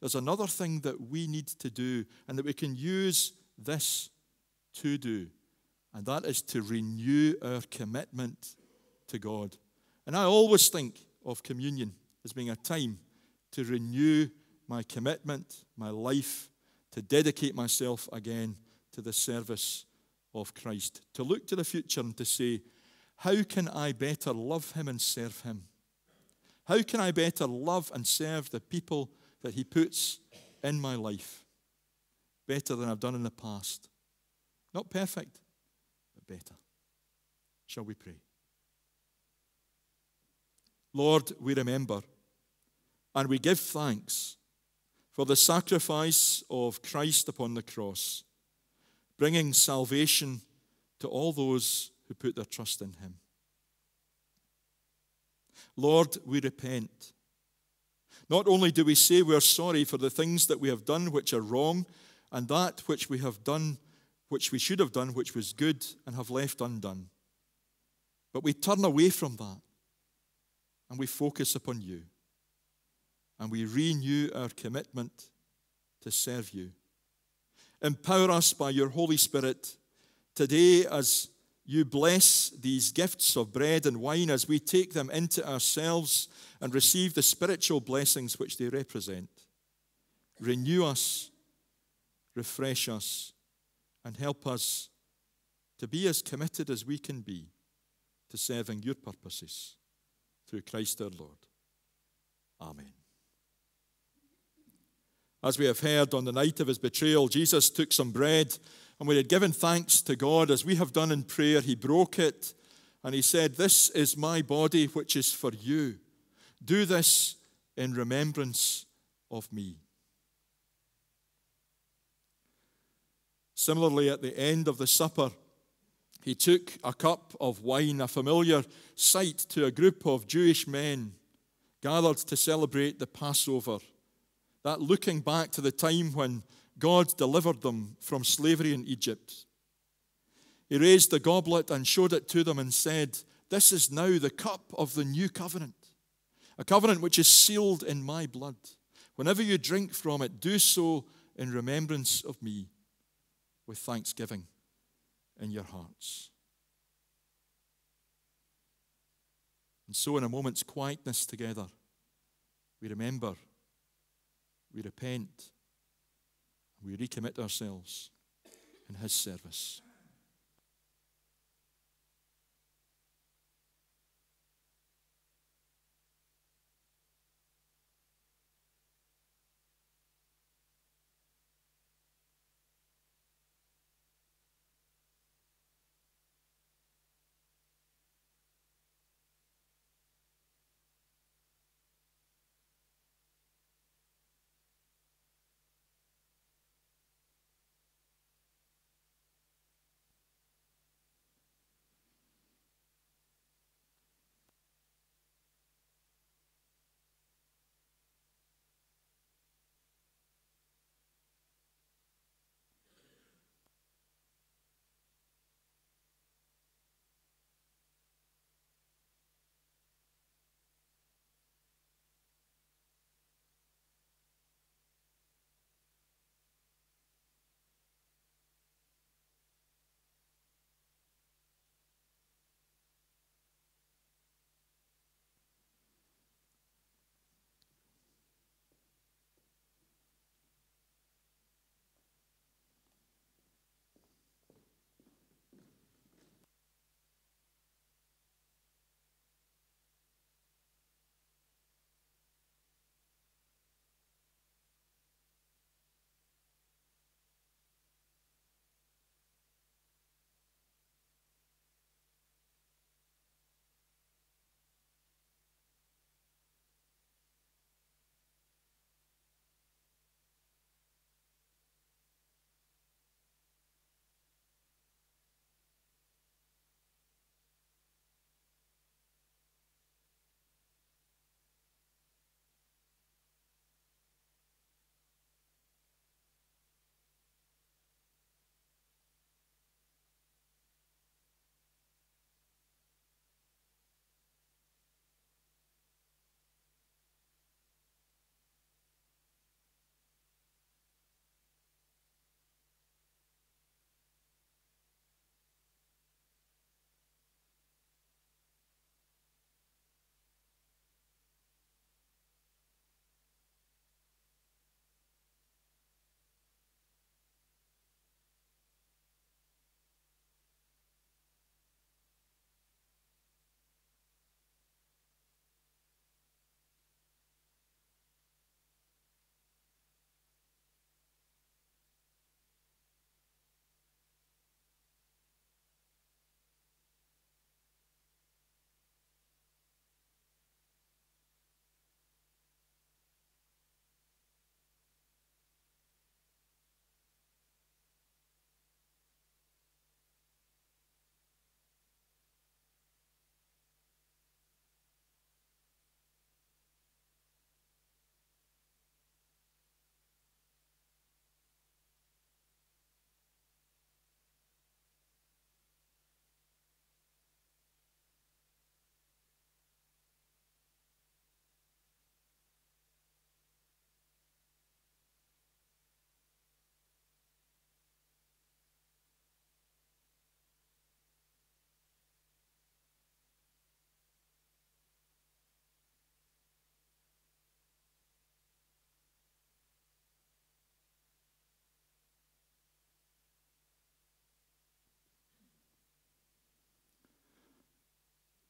there's another thing that we need to do and that we can use this to do, and that is to renew our commitment to God. And I always think of communion as being a time to renew my commitment, my life, to dedicate myself again to the service of Christ, to look to the future and to say, how can I better love Him and serve Him? How can I better love and serve the people that He puts in my life better than I've done in the past? Not perfect, but better. Shall we pray? Lord, we remember and we give thanks for the sacrifice of Christ upon the cross, bringing salvation to all those who put their trust in Him. Lord, we repent. Not only do we say we're sorry for the things that we have done which are wrong, and that which we have done which we should have done, which was good, and have left undone, but we turn away from that and we focus upon you. And we renew our commitment to serve you. Empower us by your Holy Spirit today as you bless these gifts of bread and wine as we take them into ourselves and receive the spiritual blessings which they represent. Renew us, refresh us, and help us to be as committed as we can be to serving your purposes through Christ our Lord. Amen. As we have heard on the night of his betrayal, Jesus took some bread and when he had given thanks to God, as we have done in prayer, he broke it and he said, This is my body, which is for you. Do this in remembrance of me. Similarly, at the end of the supper, he took a cup of wine, a familiar sight to a group of Jewish men gathered to celebrate the Passover. That looking back to the time when God delivered them from slavery in Egypt. He raised the goblet and showed it to them and said, This is now the cup of the new covenant, a covenant which is sealed in my blood. Whenever you drink from it, do so in remembrance of me with thanksgiving in your hearts. And so, in a moment's quietness together, we remember, we repent, we recommit ourselves in His service.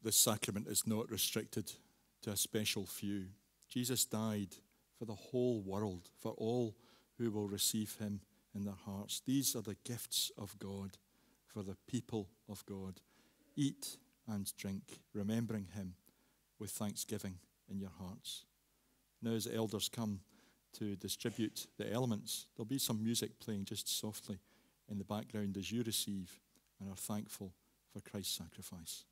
This sacrament is not restricted to a special few. Jesus died for the whole world, for all who will receive him in their hearts. These are the gifts of God for the people of God. Eat and drink, remembering him with thanksgiving in your hearts. Now, as the elders come to distribute the elements, there'll be some music playing just softly in the background as you receive and are thankful for Christ's sacrifice.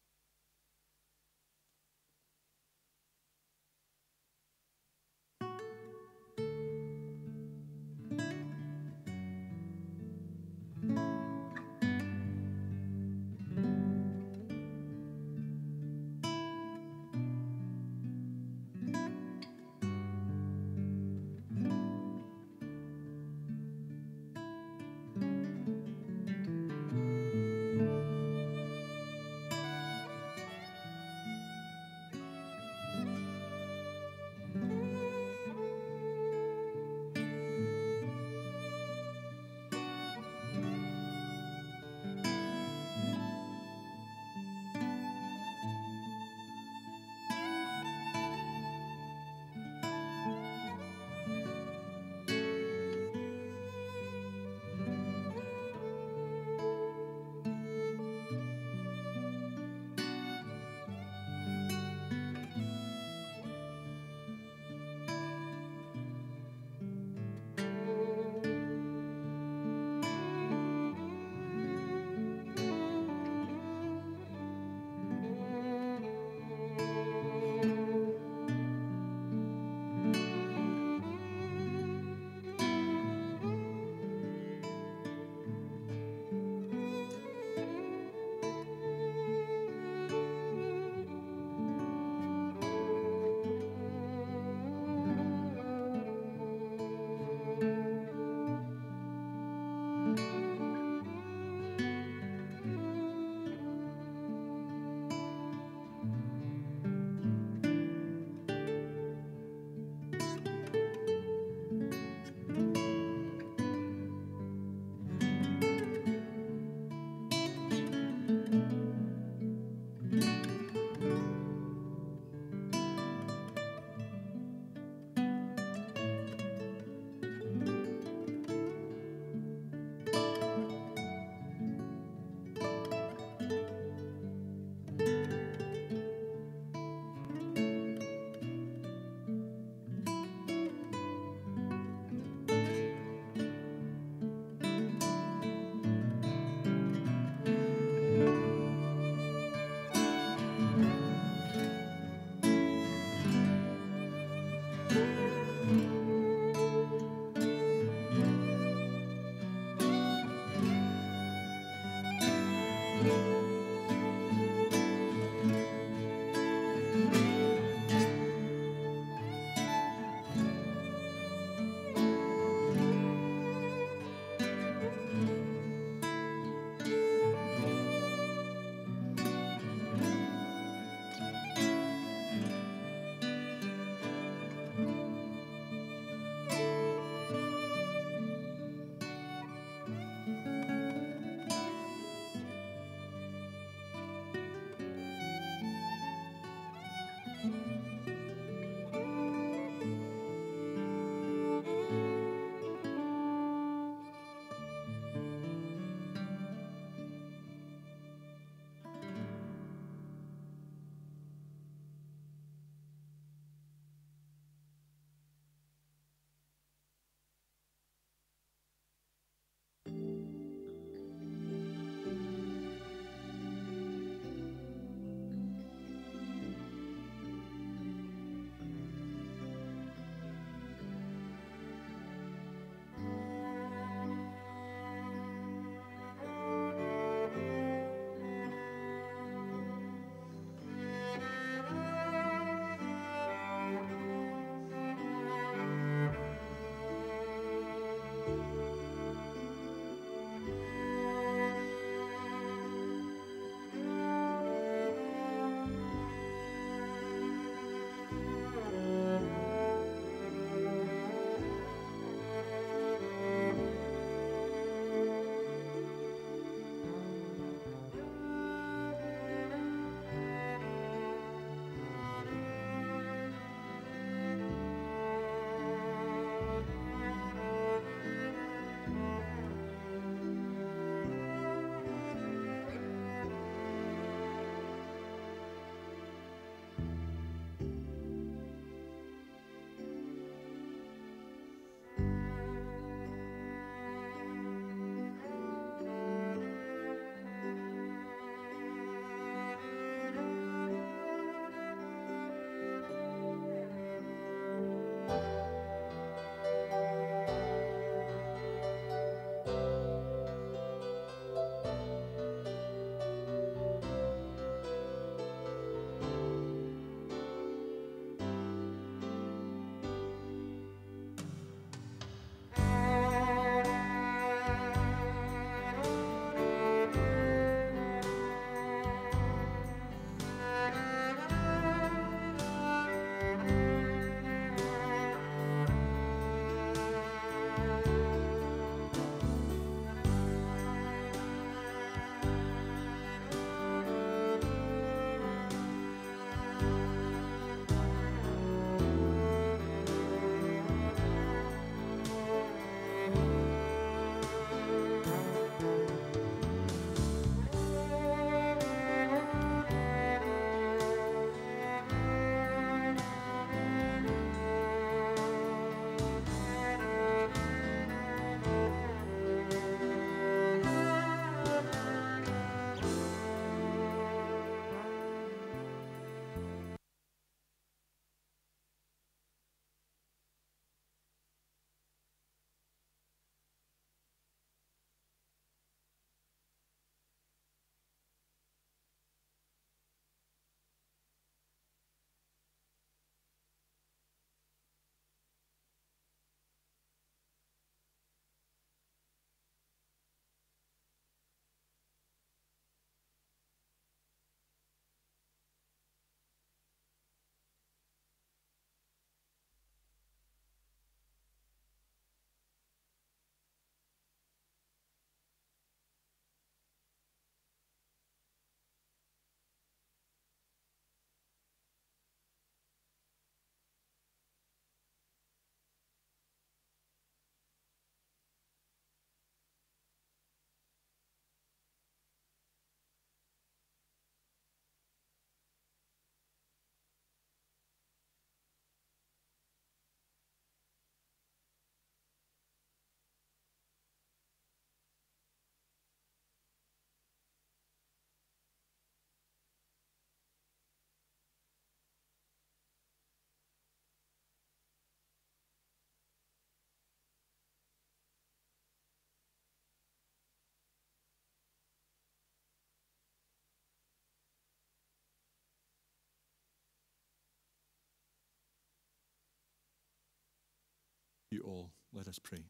You all. Let us pray.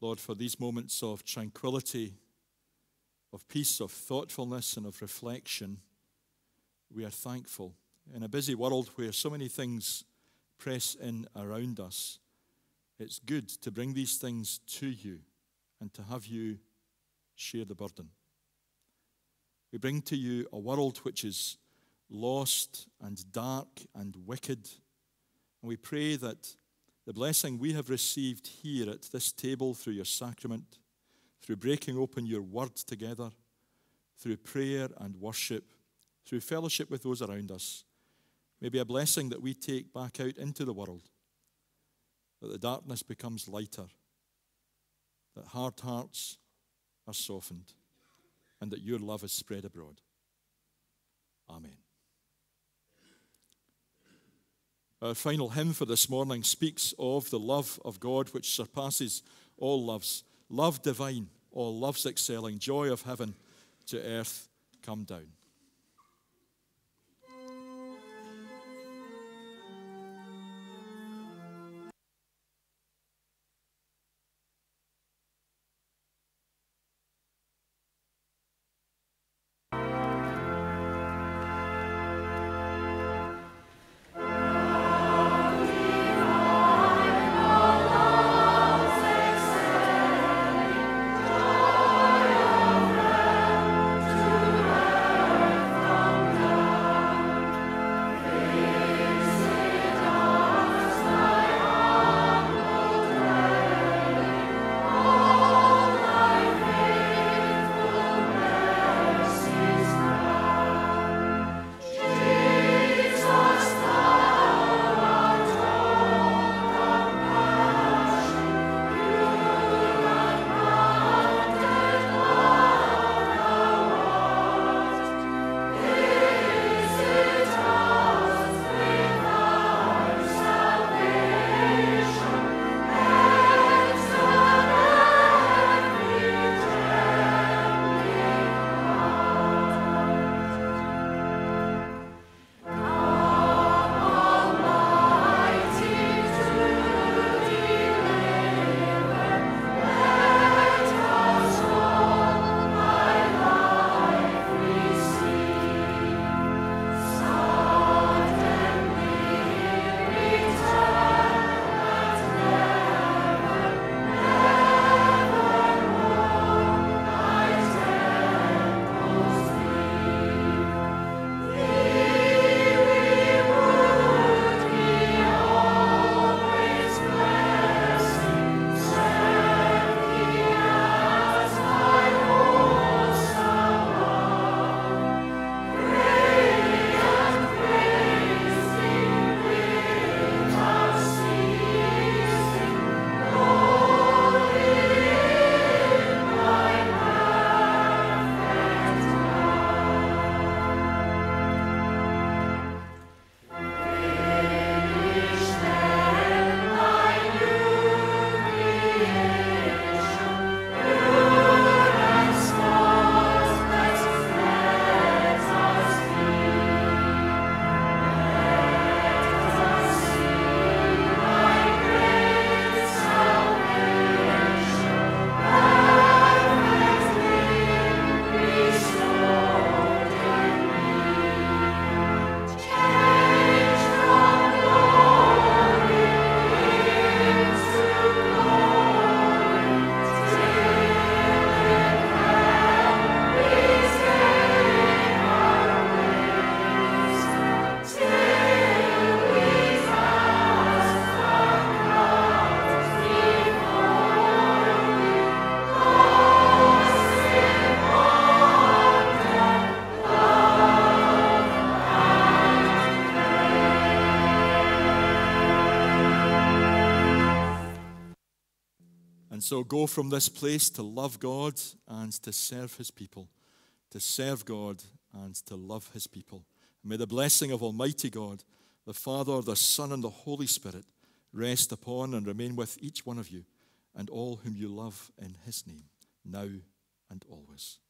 Lord, for these moments of tranquility, of peace, of thoughtfulness, and of reflection, we are thankful. In a busy world where so many things press in around us, it's good to bring these things to you and to have you share the burden. We bring to you a world which is lost and dark and wicked. And we pray that the blessing we have received here at this table through your sacrament, through breaking open your word together, through prayer and worship, through fellowship with those around us, may be a blessing that we take back out into the world, that the darkness becomes lighter, that hard hearts are softened, and that your love is spread abroad. Amen. Our final hymn for this morning speaks of the love of God which surpasses all loves, love divine, all loves excelling, joy of heaven to earth come down. So go from this place to love God and to serve his people, to serve God and to love his people. may the blessing of Almighty God, the Father, the Son, and the Holy Spirit rest upon and remain with each one of you and all whom you love in his name, now and always.